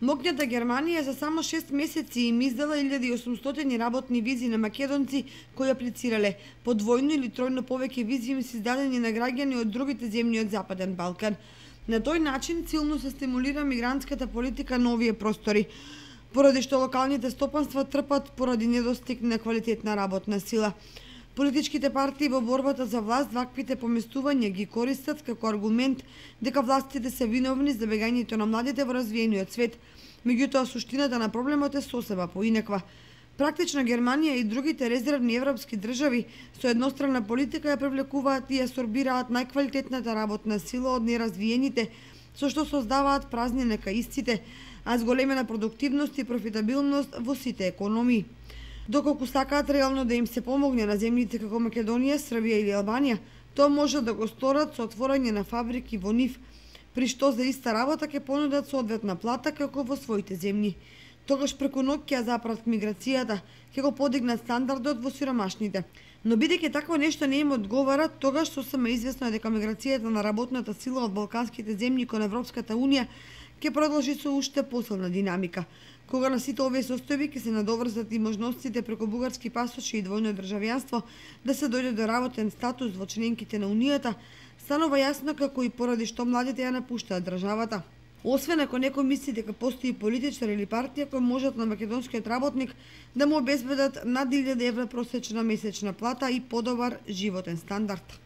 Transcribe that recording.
Мокњата да Германија за само 6 месеци им издала 1800 работни визи на македонци кои аплицирале. По двојно или тројно повеќе визи им се издадени на граѓани од другите земји од Западен Балкан. На тој начин силно се стимулира мигрантската политика на овие простори, поради што локалните стопанства трпат поради недостиг на квалитетна работна сила. Политичките партии во борбата за власт ваквите поместувања ги користат како аргумент дека властите се виновни за бегањето на младите во развиениот свет. Меѓутоа, суштината на проблемот е сосеба поинаква. Практично Германија и другите резервни европски држави со едностранна политика ја привлекуваат и ја сорбираат најквалитетната работна сила од неразвиените, со што создаваат празни нека истите, а зголемена продуктивност и профитабилност во сите економии. Доколку сакаат реално да им се помогне на земјите како Македонија, Србија или Албанија, тоа може да го сторат со отворање на фабрики во нив, при што за иста работа ќе понудат соодветна плата како во своите земји. Тогаш преку ноќ ќе запрат миграцијата, ќе го подигнат стандардот во сиромашните. Но бидејќи такво нешто не им одговара, тогаш сосема известно е дека миграцијата на работната сила од балканските земји кон Европската унија ќе продолжи со уште посилна динамика. Кога на сите овие состојби ќе се надоврзат и можностите преку бугарски пасоши и двојно државјанство да се дојде до работен статус во членките на Унијата, станува јасно како и поради што младите ја напуштаат државата. Освен ако некој мисли дека постои политичар или партија кој можат на македонскиот работник да му обезбедат над 1000 евра просечна месечна плата и подобар животен стандард.